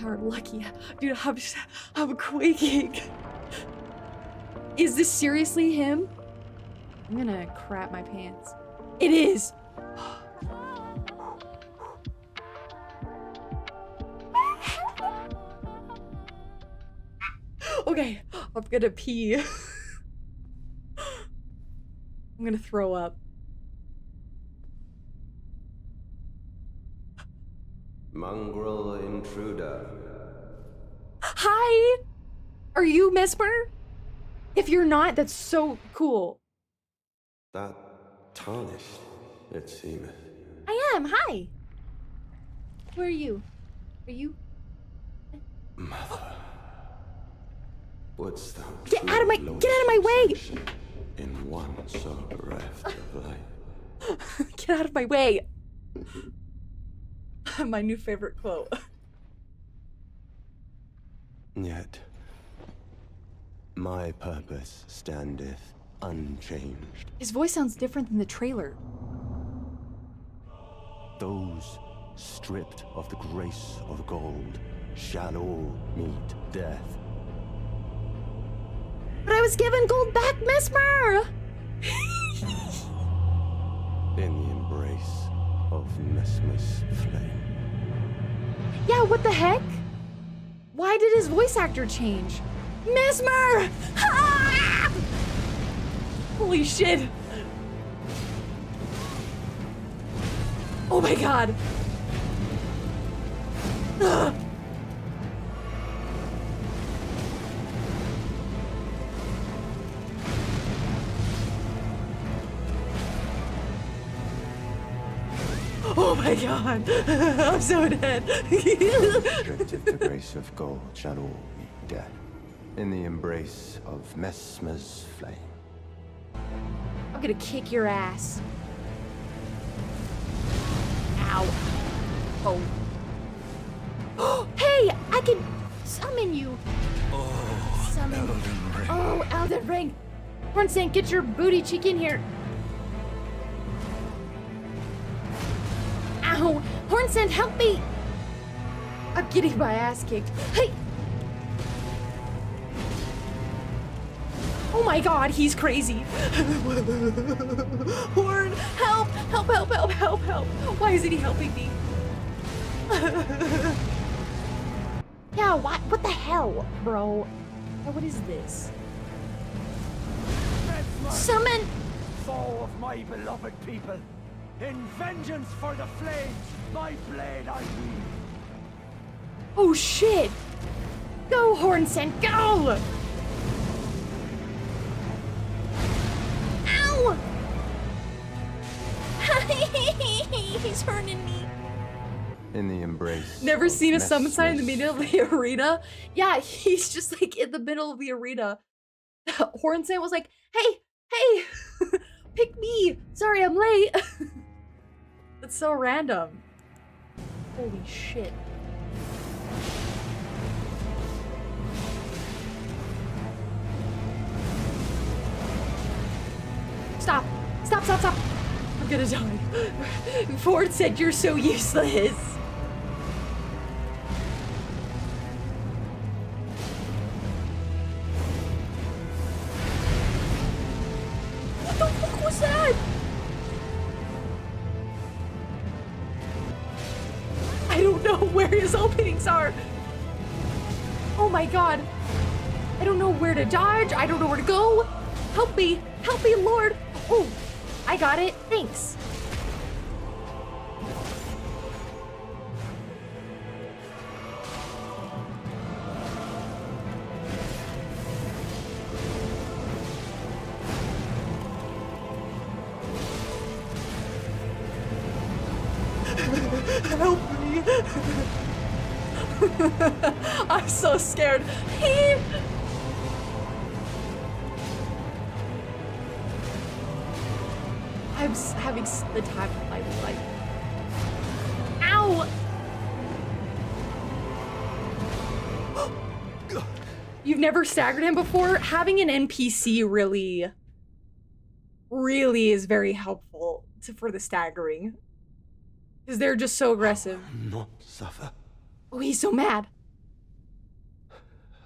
You're lucky. Dude, I'm, just, I'm quaking. Is this seriously him? I'm gonna crap my pants. It is! okay, I'm gonna pee. I'm gonna throw up. Mongrel intruder. Hi! Are you Messmer? If you're not, that's so cool. That tarnished, it seemeth. I am, hi! Who are you? Are you? Mother. Wouldst thou Get out of my- get out of my way! In one so bereft of light. Get out of my way! my new favorite quote. Yet, my purpose standeth unchanged. His voice sounds different than the trailer. Those stripped of the grace of gold shall all meet death. But I was given gold back, Messmer! In the embrace of Messmer's flame. Yeah, what the heck? Why did his voice actor change? Messmer! Ah! Holy shit! Oh my god! Ugh. God! I'm so dead. Stripped of the grace of gold shall all meet death. In the embrace of Messmer's flame. I'm gonna kick your ass. Ow. Oh. hey, I can summon you. Oh, summon. Elden Ring. Oh, Elden Ring. Hornsent, get your booty cheek in here. Ow. Hornsent, help me. I'm getting my ass kicked. Hey. Oh my god, he's crazy. Horn, help, help, help, help, help, help. Why isn't he helping me? yeah, what what the hell, bro? What is this? Summon Foe of my beloved people, in vengeance for the flames, my blade I wield. Oh shit! Go, Hornsent, go! Ow! He's hurting me. In the embrace. Never seen a summon sign in the middle of the arena? Yeah, he's just like in the middle of the arena. Hornsent was like, hey, hey, pick me. Sorry, I'm late. That's so random. Holy shit. Stop! Stop, stop, stop! I'm gonna die. Ford said you're so useless. Never staggered him before? Having an NPC really, really is very helpful to, for the staggering. Because they're just so aggressive. Not suffer. Oh, he's so mad.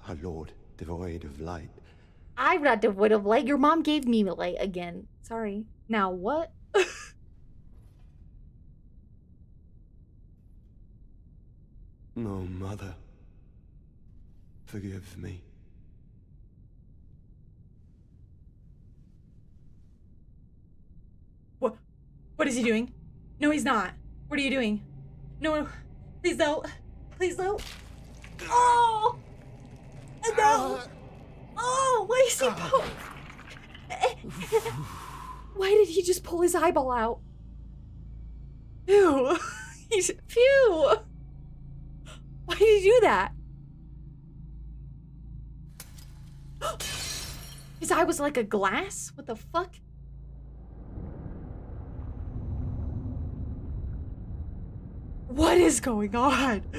Our lord devoid of light. I'm not devoid of light. Your mom gave me the light again. Sorry. Now what? No, oh, mother. Forgive me. What? What is he doing? No, he's not. What are you doing? No, please don't. Please don't. Oh! No! Uh. Oh, why is he uh. pull? Why did he just pull his eyeball out? Phew. He's phew. Why did he do that? His eye was like a glass? What the fuck? What is going on?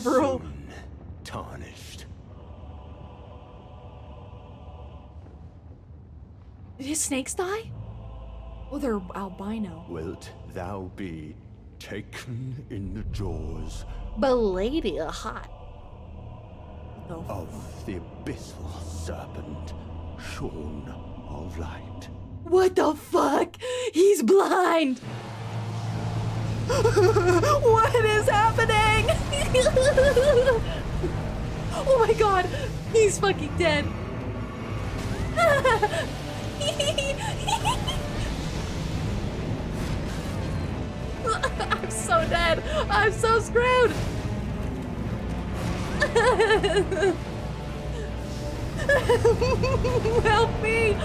Bro. Soon tarnished. Did his snakes die? Oh, they're albino. Wilt thou be taken in the jaws Belated hot. F- of the abyssal serpent, shorn of light? What the fuck? He's blind! what is happening? oh my god, he's fucking dead. I'm so dead. I'm so screwed. Help me.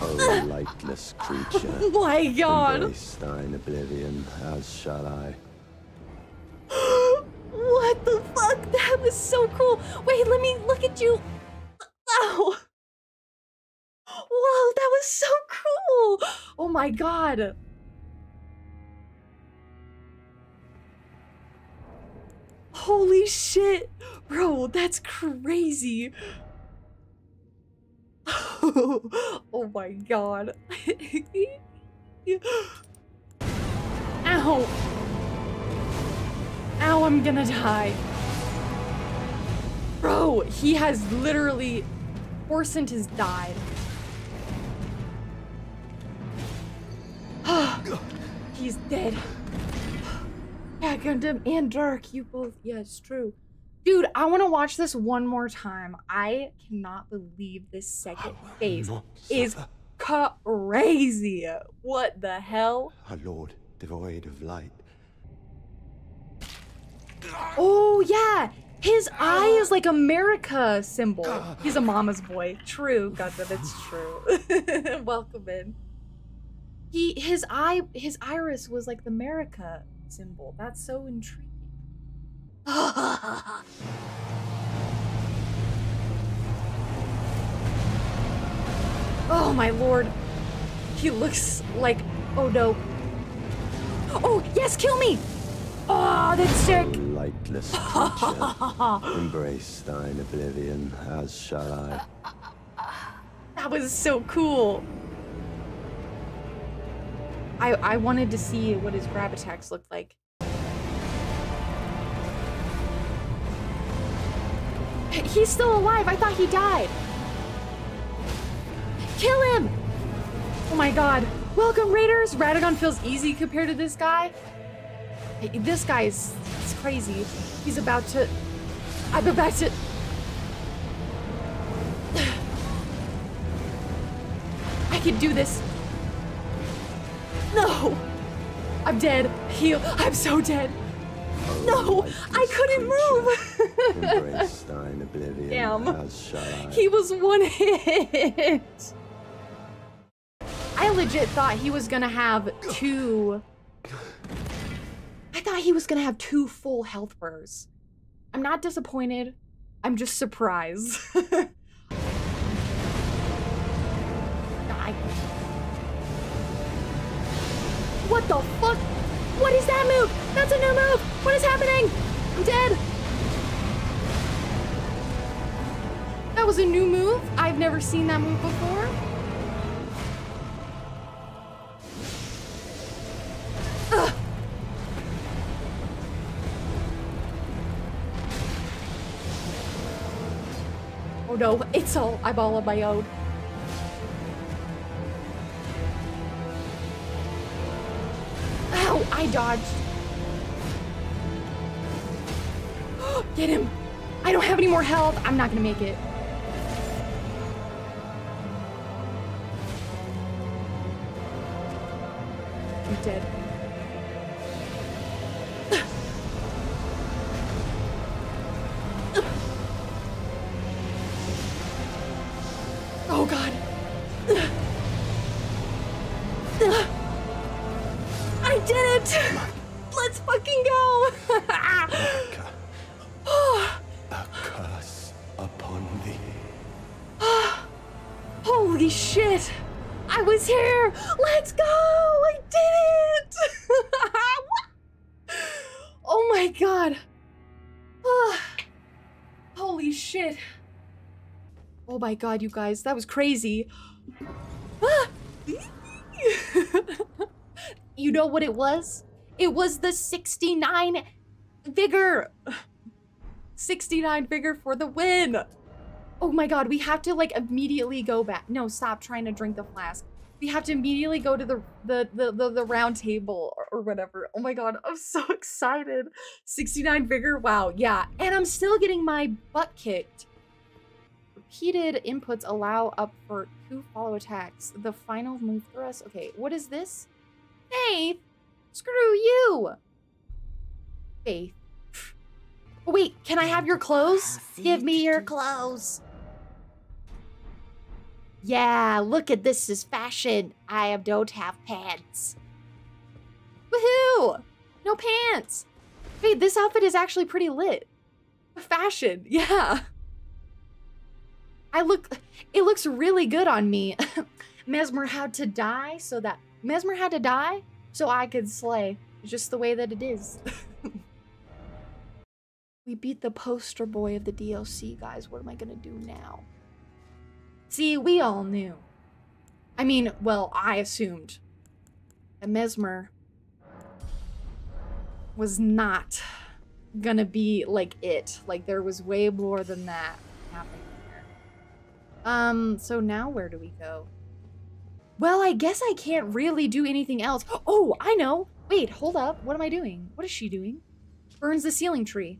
O lightless creature, Oh my god. embrace thine oblivion, as shall I. what the fuck? That was so cool. Wait, let me look at you. Ow. Whoa, that was so cool. Oh my god. Holy shit. Bro, that's crazy. oh my god. Ow. Ow, I'm gonna die. Bro, he has literally. Orcent has died. He's dead. Yeah, Gundam and Dark, you both. Yeah, it's true. Dude, I want to watch this one more time. I cannot believe this second phase is crazy. What the hell? A lord devoid of light. Oh yeah, his eye is like America symbol. He's a mama's boy. True, Gundam, it's true. Welcome in. He his eye his iris was like the America symbol. That's so intriguing. oh my lord. He looks like oh no. Oh yes, kill me! Oh, that's sick. Lightless creature, embrace thine oblivion, as shall I. That was so cool. I I wanted to see what his grab attacks looked like. He's still alive. I thought he died. Kill him! Oh my god. Welcome, Raiders! Radagon feels easy compared to this guy. This guy is it's crazy. He's about to... I'm about to... I can do this. No! I'm dead. Heal. I'm so dead. No! I couldn't move! Damn. as shall I. He was one hit. I legit thought he was gonna have two. I thought he was gonna have two full health bars. I'm not disappointed. I'm just surprised. a new move. I've never seen that move before. Ugh. Oh no, it's all eyeball on my own. Ow, I dodged. Get him. I don't have any more health. I'm not gonna make it. I'm my god, you guys, that was crazy. you know what it was? It was the 69 vigor. 69 vigor for the win. Oh my god, we have to like immediately go back. No, stop trying to drink the flask. We have to immediately go to the the the the, the round table or, or whatever. Oh my god, I'm so excited. 69 vigor. Wow, yeah. And I'm still getting my butt kicked. Repeated inputs allow up for two follow attacks. The final move thrust. Okay, what is this? Faith? Screw you! Faith. Oh, wait, can I have your clothes? Give me your clothes. Yeah, look at this is fashion. I don't have pants. Woohoo! No pants. Wait, this outfit is actually pretty lit. Fashion, yeah. I look, it looks really good on me. Messmer had to die so that, Messmer had to die so I could slay. Just the way that it is. we beat the poster boy of the DLC, guys. What am I gonna do now? See, we all knew. I mean, well, I assumed that Messmer was not gonna be like it. Like, there was way more than that happening. Um, so now where do we go? Well, I guess I can't really do anything else. Oh, I know. Wait, hold up. What am I doing? What is she doing? Burns the Sealing Tree.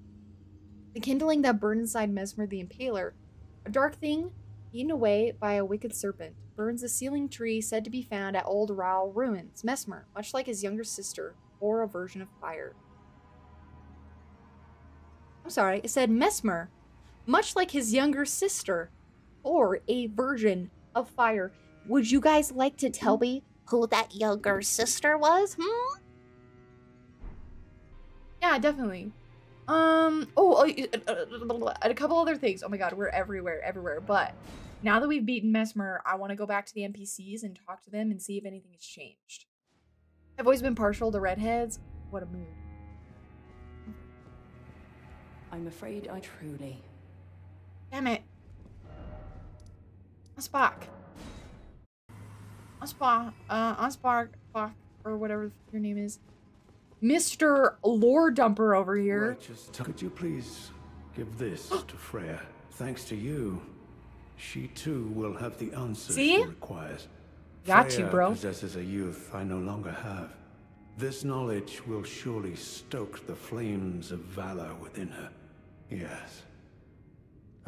The kindling that burned inside Messmer the Impaler. A dark thing eaten away by a wicked serpent. Burns the Sealing Tree said to be found at Old Rauh ruins. Messmer, much like his younger sister, or a version of fire. I'm sorry, it said Messmer, much like his younger sister, or a version of fire. Would you guys like to tell me who that younger sister was? Hmm? Yeah, definitely. Um. Oh, oh, uh, a couple other things. Oh my god, we're everywhere, everywhere. But now that we've beaten Messmer, I want to go back to the NPCs and talk to them and see if anything has changed. I've always been partial to redheads. What a mood. I'm afraid I truly. Damn it. Spock. Unspark, uh, Unspark, Spock, or whatever your name is. Mr. Lore Dumper over here. Righteous, could you please give this to Freyja? Thanks to you, she too will have the answers See? she requires. Got you, Freyja bro. possesses a youth I no longer have. This knowledge will surely stoke the flames of valor within her. Yes.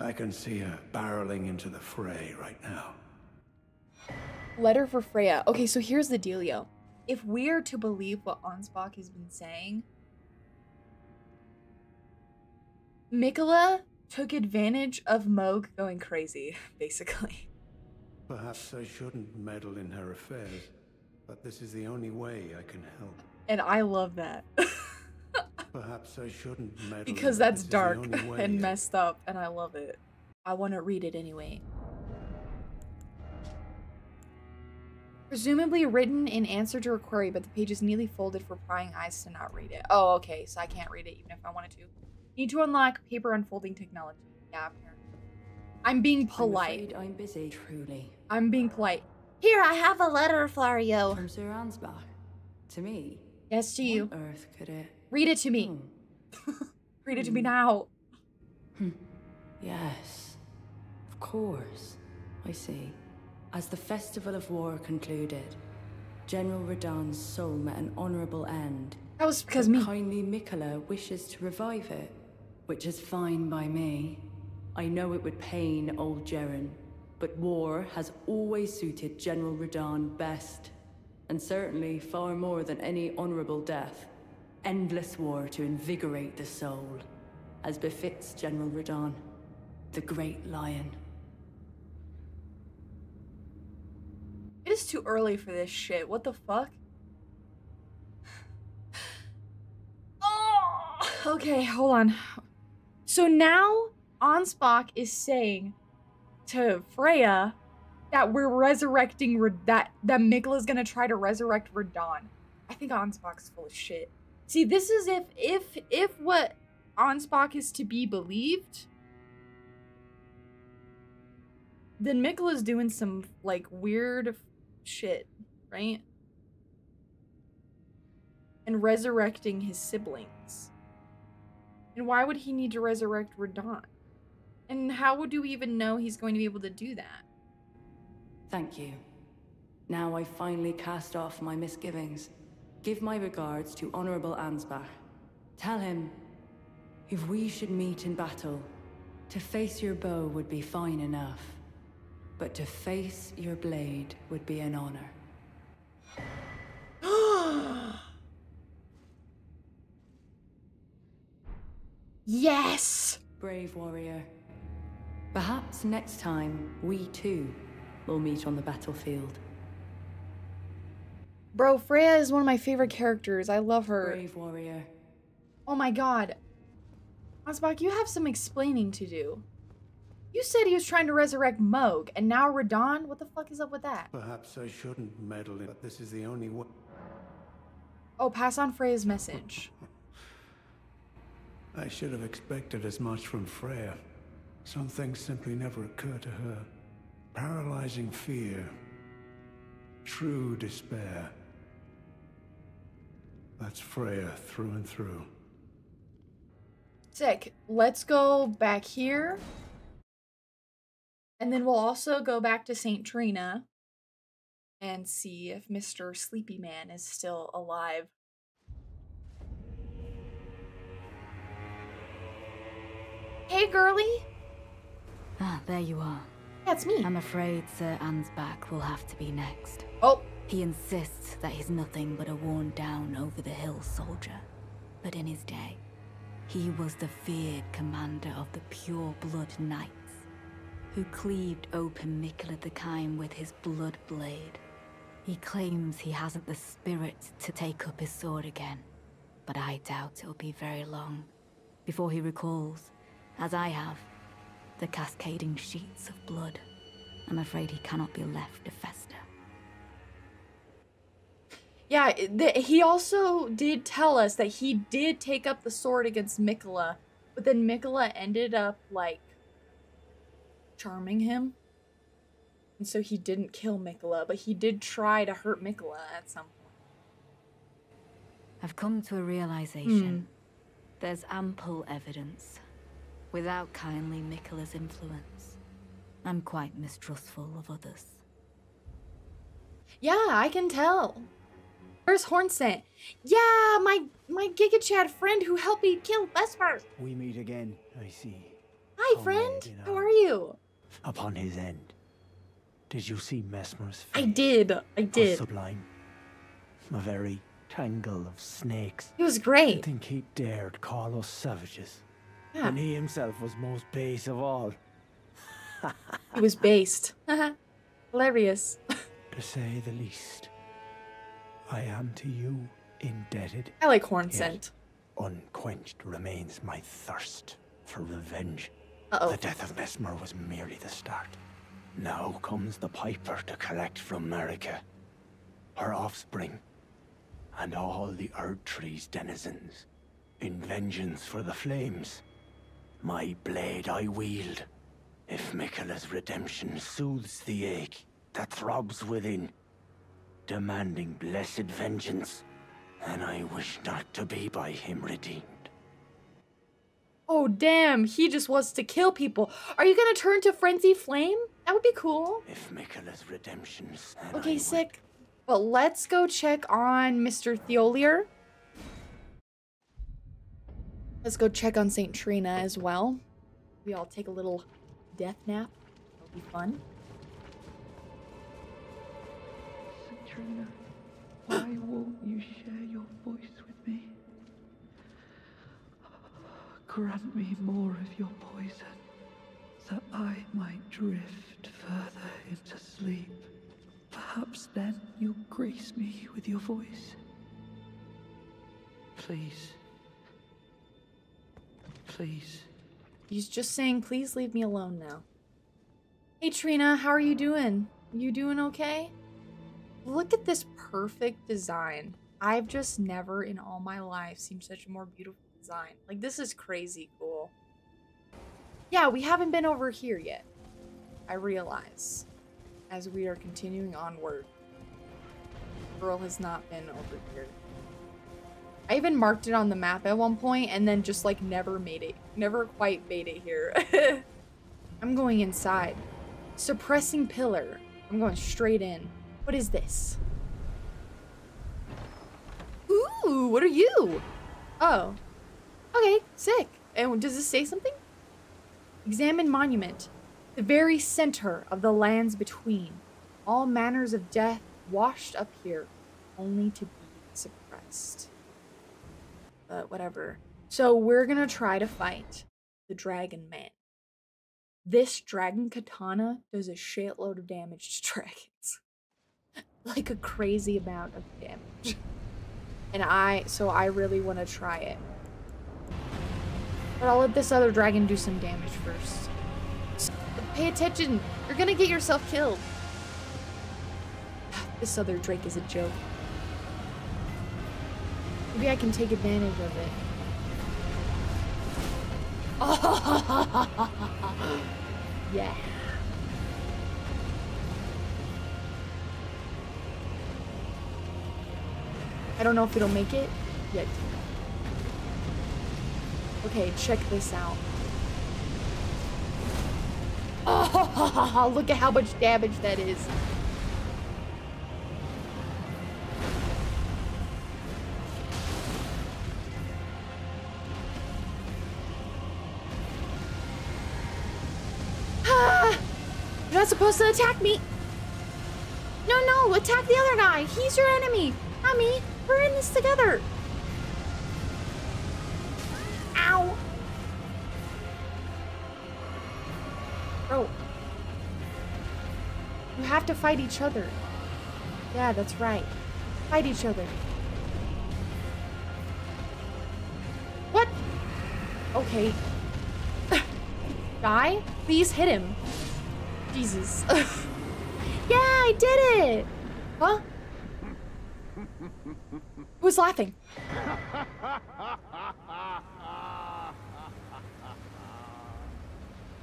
I can see her barreling into the fray right now. Letter for Freyja. Okay, so here's the dealio. If we're to believe what Ansbach has been saying, Miquella took advantage of Mohg going crazy, basically. Perhaps I shouldn't meddle in her affairs, but this is the only way I can help. And I love that. Perhaps I shouldn't meddle. because that's this is the dark and messed up, and I love it. I want to read it anyway. Presumably written in answer to a query, but the page is neatly folded for prying eyes to not read it. Oh, okay, so I can't read it even if I wanted to. Need to unlock paper unfolding technology. Yeah, apparently. I'm being I'm polite. I'm busy, truly. I'm being uh, polite. Here, I have a letter for you. From Sir Ansbach. To me. Yes, to you. What on earth could it? Read it to me. Hmm. Read it to me now. Yes. Of course. I see. As the Festival of War concluded, General Radahn's soul met an honorable end. That was because me. Kindly Miquella wishes to revive it, which is fine by me. I know it would pain old Jerren, but war has always suited General Radahn best, and certainly far more than any honorable death. Endless war to invigorate the soul, as befits General Radahn, the great lion. It is too early for this shit. What the fuck? Oh, okay, hold on. So now Ansbach is saying to Freyja that we're resurrecting Ra- that that Miquella's gonna try to resurrect Radahn. I think Ansbach's full of shit. See, this is if if if what Ansbach is to be believed, then Miquella's doing some like weird shit, right? And resurrecting his siblings. And why would he need to resurrect Radahn? And how would you even know he's going to be able to do that? Thank you. Now I finally cast off my misgivings. Give my regards to Honorable Ansbach. Tell him, if we should meet in battle, to face your bow would be fine enough. But to face your blade would be an honor. yes! Brave warrior. Perhaps next time, we too will meet on the battlefield. Bro, Freyja is one of my favorite characters. I love her. Brave warrior. Oh my god. Ansbach, you have some explaining to do. You said he was trying to resurrect Mohg, and now Radahn? What the fuck is up with that? Perhaps I shouldn't meddle in, but this is the only way. Oh, pass on Freyja's message. I should have expected as much from Freyja. Some things simply never occur to her. Paralyzing fear. True despair. That's Freyja through and through. Sick. Let's go back here. And then we'll also go back to St. Trina and see if Mr. Sleepy Man is still alive. Hey, girly. Ah, there you are. That's me. I'm afraid Sir Ansbach will have to be next. Oh, He insists that he's nothing but a worn down over the hill soldier. But in his day, he was the feared commander of the pure blood knights, who cleaved open Miquella the Kime with his blood blade. He claims he hasn't the spirit to take up his sword again, but I doubt it'll be very long before he recalls, as I have, the cascading sheets of blood. I'm afraid he cannot be left to fester. Yeah. Th- he also did tell us that he did take up the sword against Miquella, but then Miquella ended up like charming him. And so he didn't kill Miquella, but he did try to hurt Miquella at some point. I've come to a realization. Hmm. There's ample evidence. Without kindly Miquella's influence, I'm quite mistrustful of others. Yeah, I can tell. Where's Hornsent? Yeah, my my Giga Chad friend who helped me kill Vesper. We meet again, I see. Hi, friend. How are you? Upon his end. Did you see Messmer's I did. I did. sublime. A very tangle of snakes. He was great. I think he dared call us savages. Yeah, And he himself was most base of all. he was based. Hilarious. To say the least. I am to you indebted. I like Hornsent. Unquenched remains my thirst for revenge. Uh oh. The death of Messmer was merely the start. Now comes the Piper to collect from Marika, her offspring, and all the Erdtree's denizens, in vengeance for the flames. My blade I wield, If Miquella's redemption soothes the ache that throbs within, demanding blessed vengeance, and I wish not to be by him redeemed. Oh, damn. He just wants to kill people. Are you gonna turn to Frenzy Flame? That would be cool. If Miquella's redemptions. Okay, I sick. But let's go check on Mr. Thiollier. Let's go check on St. Trina as well. We all take a little death nap. It'll be fun. St. Trina, why won't you share your voice with me? Grant me more of your poison, that I might drift further into sleep. Perhaps then you'll grace me with your voice. Please. Please. He's just saying, please leave me alone now. Hey Trina, how are you doing? You doing okay? Look at this perfect design. I've just never in all my life seen such a more beautiful design. Like, this is crazy cool. Yeah, we haven't been over here yet. I realize. As we are continuing onward. Girl has not been over here. I even marked it on the map at one point and then just like never made it. Never quite made it here. I'm going inside. Suppressing pillar. I'm going straight in. What is this? Ooh, what are you? Oh. Okay, sick. And does this say something? Examine monument. The very center of the lands between. All manners of death washed up here, only to be suppressed but whatever. So we're gonna try to fight the Dragon Man. This dragon katana does a shitload of damage to dragons. Like a crazy amount of damage. And I, so I really want to try it. But I'll let this other dragon do some damage first. S- Pay attention! You're gonna get yourself killed. This other Drake is a joke. Maybe I can take advantage of it. yeah. I don't know if it'll make it yet. Okay, check this out. Oh, look at how much damage that is. Ah! You're not supposed to attack me. No, no, attack the other guy. He's your enemy, not me. We're in this together. Ow. Bro. You have to fight each other. Yeah, that's right. Fight each other. What? Okay. Die? Please hit him. Jesus. yeah, I did it! Huh? Who's laughing?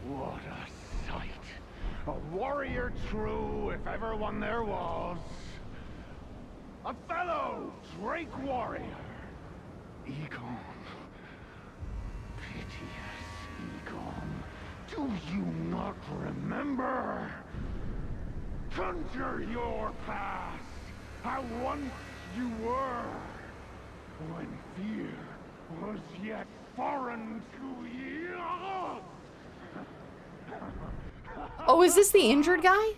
What a sight. A warrior true, if ever one there was. A fellow Drake warrior. Igon. Piteous Igon. Do you not remember? Conjure your past. How once you were. When fear was yet foreign to you. Oh, is this the injured guy?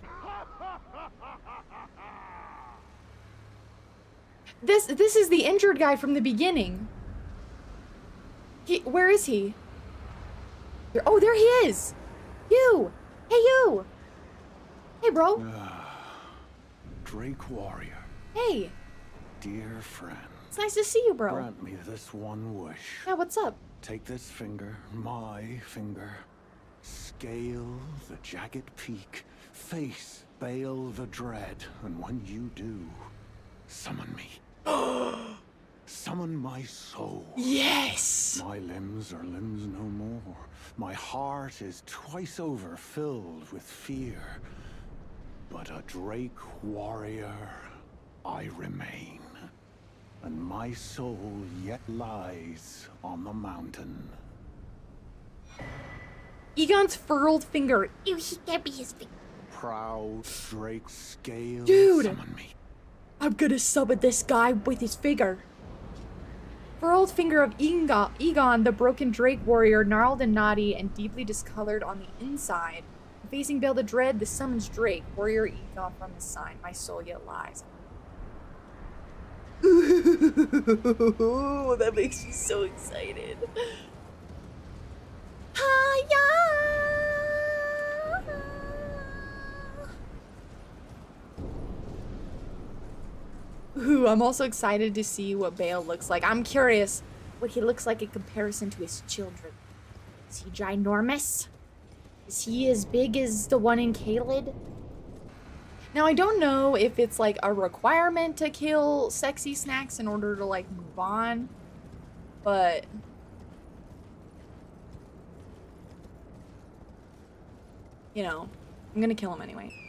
This this is the injured guy from the beginning. He where is he? There- oh, there he is. You. Hey you. Hey bro. Ah, Drake Warrior, Hey. Dear friend, It's nice to see you, bro. grant me this one wish. Yeah, what's up? Take this finger, my finger, scale the jagged peak, face Bayle the Dread, and when you do, summon me. summon my soul. Yes. My limbs are limbs no more. My heart is twice over filled with fear. But a Drake warrior I remain. And my soul yet lies on the mountain. Igon's furled finger. Ew, he can't be his finger. Proud Drake scale Dude. me. I'm gonna summon this guy with his finger. Furled finger of Igon, Igon, the broken Drake warrior, gnarled and knotty and deeply discolored on the inside. Facing Bayle the Dread, the summons Drake, warrior Igon from his sign. My soul yet lies. Ooh, that makes me so excited. Ooh, I'm also excited to see what Bayle looks like. I'm curious what he looks like in comparison to his children. Is he ginormous? Is he as big as the one in Caelid? Now, I don't know if it's like a requirement to kill sexy snacks in order to like move on, but you know, I'm gonna kill him anyway.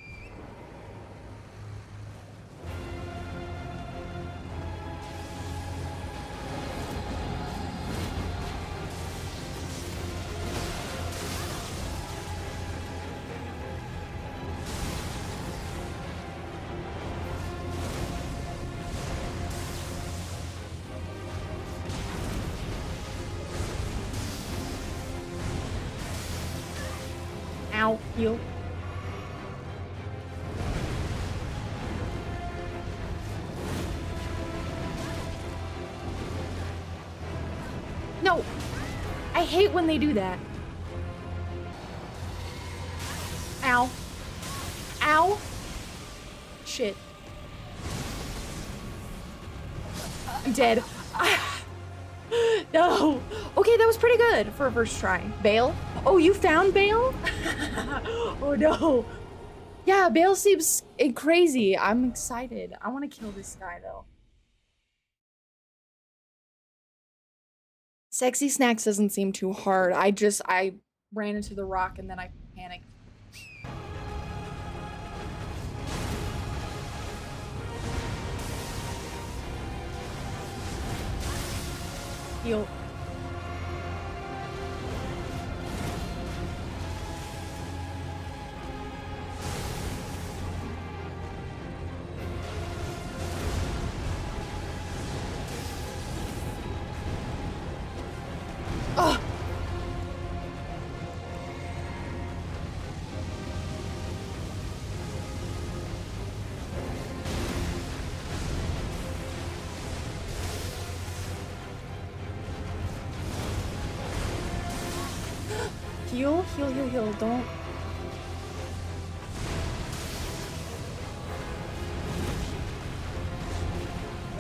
No! I hate when they do that. Ow. Ow. Shit. I'm dead. no. Okay, that was pretty good for a first try. Bayle? Oh, you found Bayle? oh no. Yeah, Bayle seems crazy. I'm excited. I want to kill this guy though. Sexy snacks doesn't seem too hard. I just I ran into the rock and then I panicked. Heal. Heal, heal, heal, heal. Don't.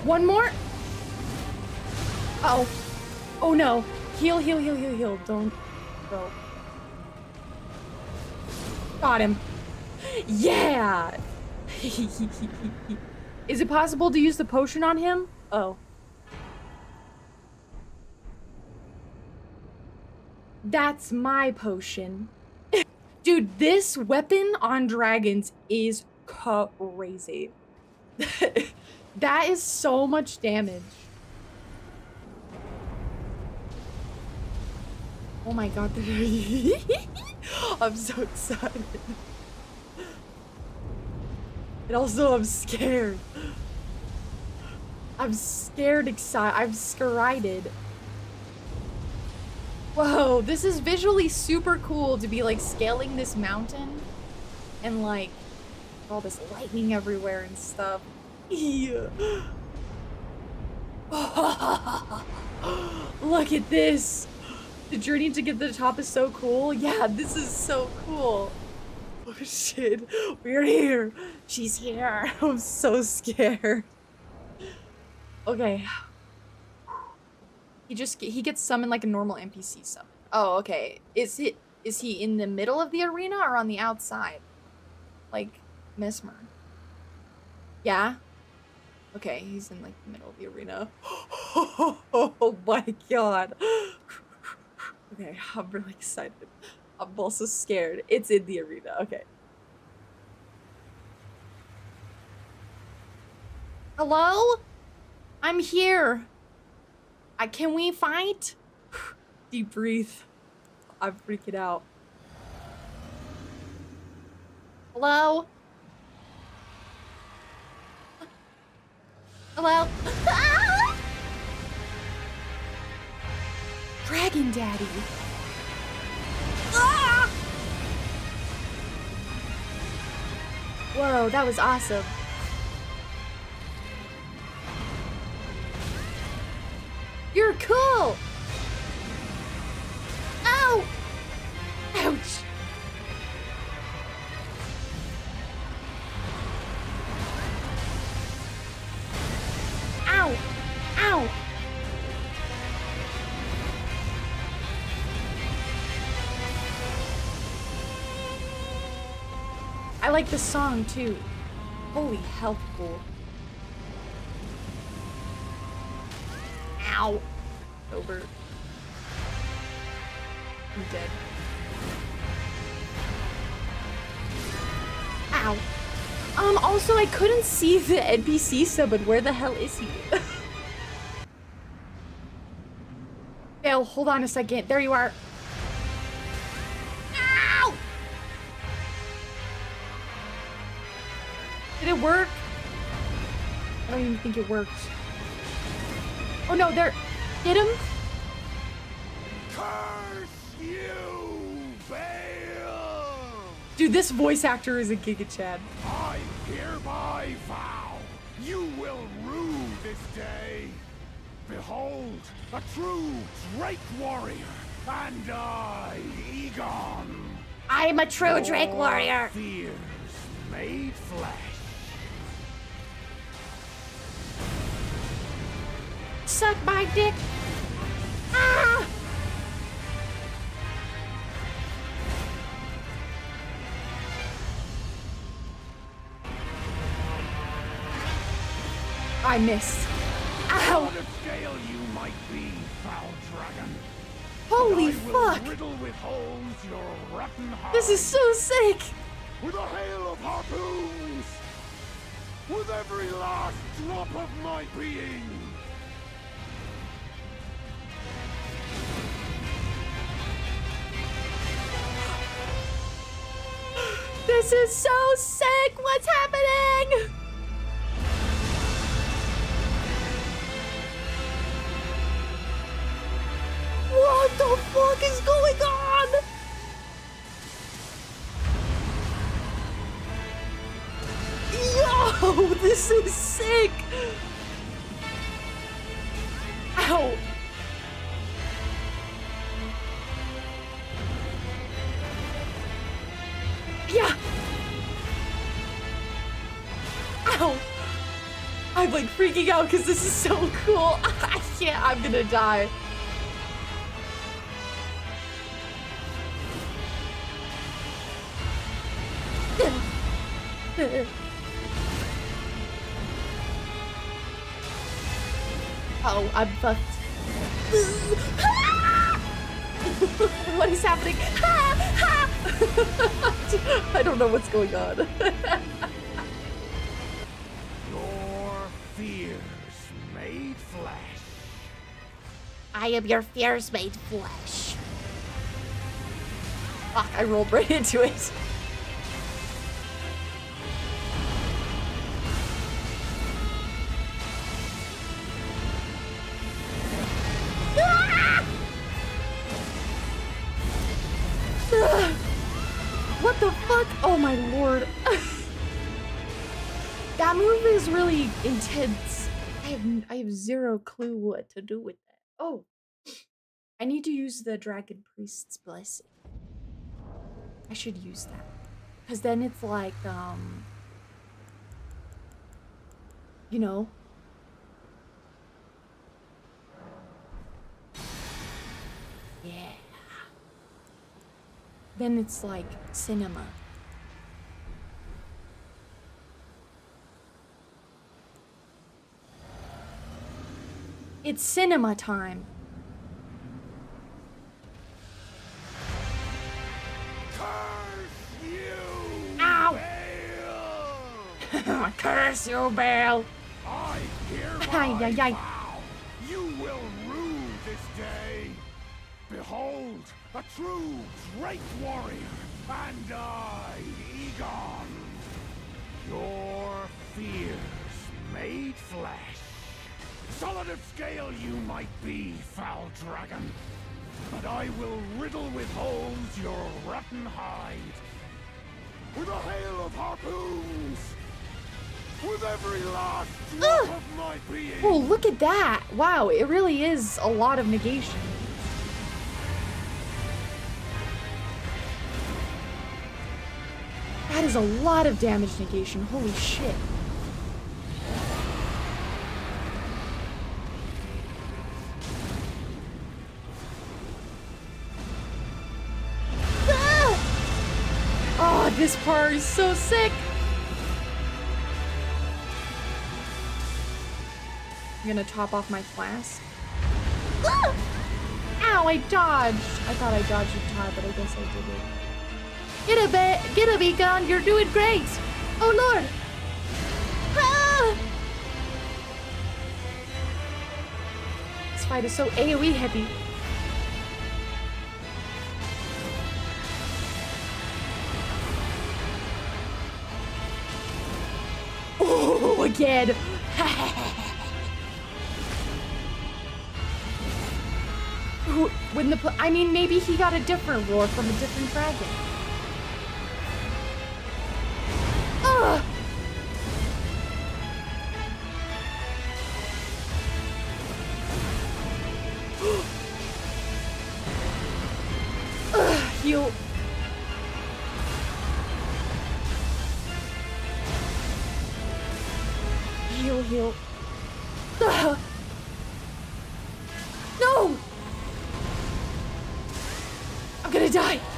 One more. Oh. Oh no. Heal, heal, heal, heal, heal. Don't go. Got him. Yeah. Is it possible to use the potion on him? Oh. That's my potion. Dude, this weapon on dragons is crazy. that is so much damage. Oh my god. I'm so excited. And also I'm scared. I'm scared excited. I'm scarided. Whoa, this is visually super cool to be like scaling this mountain and like all this lightning everywhere and stuff. Yeah. Look at this. The journey to get to the top is so cool. Yeah, this is so cool. Oh shit, we're here. She's here. I'm so scared. Okay. He just he gets summoned like a normal NPC summon. Oh, okay. Is it is he in the middle of the arena or on the outside? Like Messmer. Yeah. Okay, he's in like the middle of the arena. oh my god. Okay, I'm really excited. I'm also scared. It's in the arena. Okay. Hello? I'm here. I can we fight? Deep breathe. I'm freaking out. Hello? Hello? Dragon Daddy. Ah! Whoa, that was awesome. You're cool! Ow! Ouch! I like the song too. Holy health pool. Ow. Over. I'm dead. Ow. Um, also I couldn't see the NPC summon. Where the hell is he? Bill, hold on a second. There you are. Ow! Did it work? I don't even think it worked. Oh no, there. Hit him? Curse you, Bayle! Dude, this voice actor is a Giga Chad. I hereby vow you will rue this day. Behold, a true Drake warrior, and I, Igon. I'm a true Drake warrior. Fears made flesh. Suck my dick. Ah! I miss. Ow! On a scale you might be, foul dragon. Holy fuck! with holes your heart. This is so sick! with a hail of harpoons. With every last drop of my being. This is so sick! What's happening? What the fuck is going on? Yo, this is sick! Freaking out because this is so cool. I can't, I'm gonna die. Oh, I'm fucked. what is happening? I don't know what's going on. I am your fears made flesh. Fuck, I rolled right into it. Ah! What the fuck? Oh my lord. that move is really intense. I have I have zero clue what to do with that. Oh. I need to use the Dragon Priest's blessing. I should use that. Cause then it's like um you know Yeah. Then it's like cinema. It's cinema time. Curse you, Ow! Bayle. Curse you, Bayle! I hereby ay, you will rue this day. Behold, a true great warrior, and I, Igon, your fears made flesh. Solid of scale you might be, foul dragon, but I will riddle with holes your rotten hide. With a hail of harpoons! With every last drop Ugh. of my being! Oh, look at that! Wow, it really is a lot of negation. That is a lot of damage negation. Holy shit. This part is so sick. I'm gonna top off my flask. Ow, I dodged. I thought I dodged a tie, but I guess I didn't. Get a bit, get a beacon. You're doing great. Oh lord. Ah! This fight is so AoE heavy. Who- when the I mean, maybe he got a different roar from a different dragon. Die.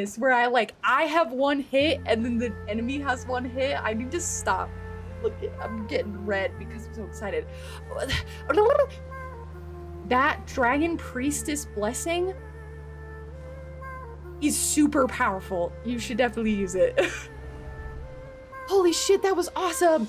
This where I like I have one hit and then the enemy has one hit. I need to stop. Look, I'm getting red because I'm so excited. That dragon priestess blessing is super powerful. You should definitely use it. Holy shit, that was awesome.